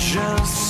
just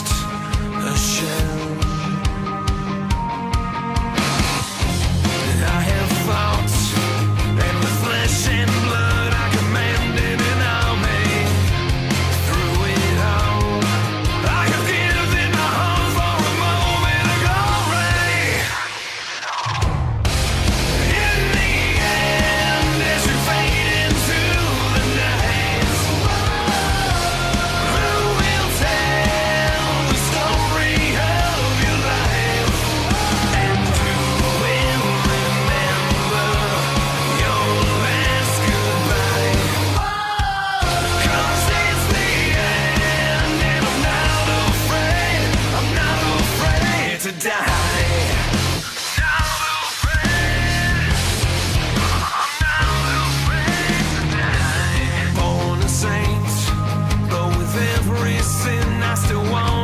dancing, I still want.